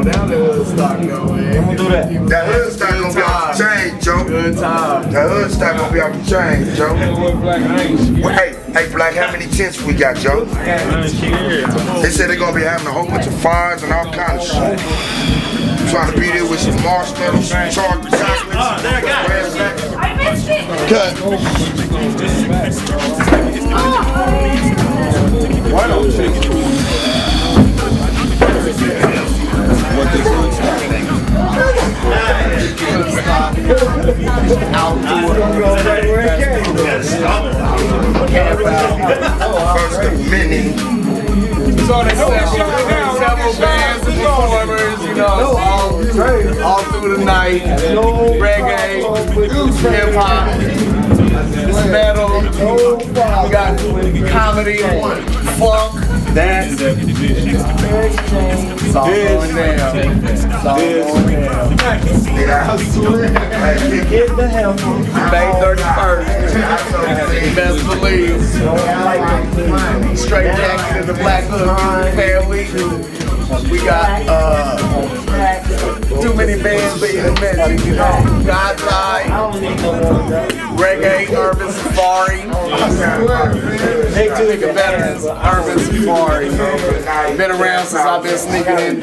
No, that HoodStock though, man. I'm gonna do that. That HoodStock gonna be off the chain, Joe. Good time. That HoodStock gonna be off the chain, Joe. Hey, hey, Black, how many tents we got, Joe? They said they're gonna be having a whole bunch of fires and all kind of shit. Trying to be there with some marshmallows, some chocolate chocolates. I missed it. Cut. Why First of many. So they several, several bands and performers, you know, all, all through the night. Reggae, hip hop, metal, we got comedy, funk, dance. It's all going down. It's all going. Hey, May 31st. Best believe. Straight jacket and the black hood family. We got uh too many bands being mentioned, you know. God's Eye, Reggae, Urban Safari. They think of veterans, Urban Safari. Been around since I've been sneaking in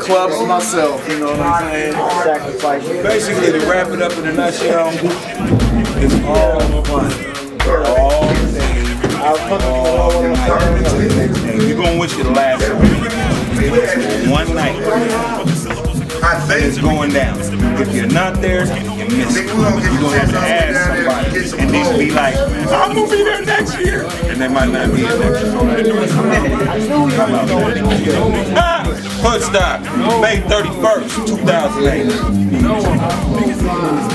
clubs myself, you know what I'm saying? Sacrificing. Basically, to wrap it up in a nutshell, it's all fun. All day. All night. And we're gonna wish you the last one. One night. It's going down. If you're not there, you miss it. You're gonna have to ask somebody. And then be like, I'm gonna be there next year. And they might not be there next year. Hoodstock, May 31st, 2008.